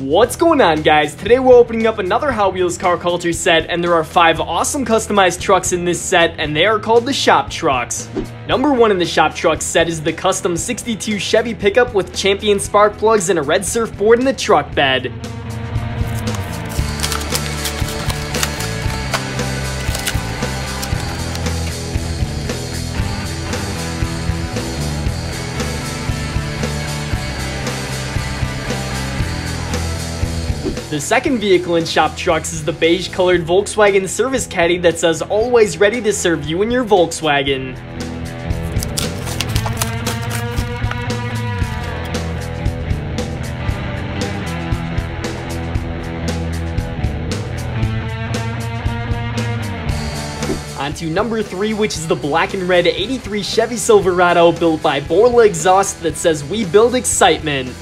What's going on guys? Today we're opening up another Hot Wheels Car Culture set and there are 5 awesome customized trucks in this set and they are called the Shop Trucks. Number 1 in the Shop Trucks set is the custom 62 Chevy pickup with champion spark plugs and a red surfboard in the truck bed. The second vehicle in Shop Trucks is the beige colored Volkswagen service caddy that says always ready to serve you in your Volkswagen. On to number 3, which is the black and red 83 Chevy Silverado built by Borla Exhaust that says we build excitement.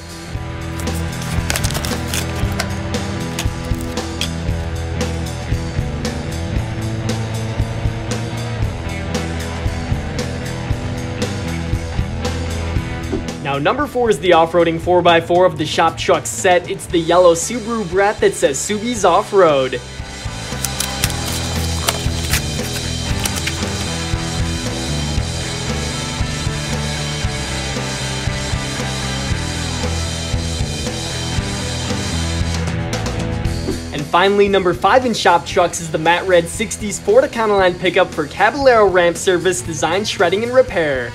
Now, number 4 is the off-roading 4x4 of the Shop Truck set. It's the yellow Subaru Brat that says Subies Off-Road. And finally, number 5 in Shop Trucks is the matte red 60s Ford Econoline pickup for Caballero ramp service, design, shredding, and repair.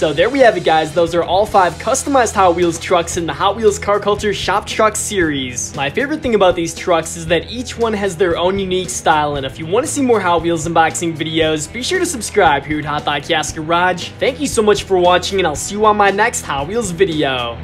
So there we have it guys, those are all 5 customized Hot Wheels trucks in the Hot Wheels Car Culture Shop Truck series. My favorite thing about these trucks is that each one has their own unique style and if you want to see more Hot Wheels unboxing videos, be sure to subscribe here at Hot Diecast Garage. Thank you so much for watching and I'll see you on my next Hot Wheels video.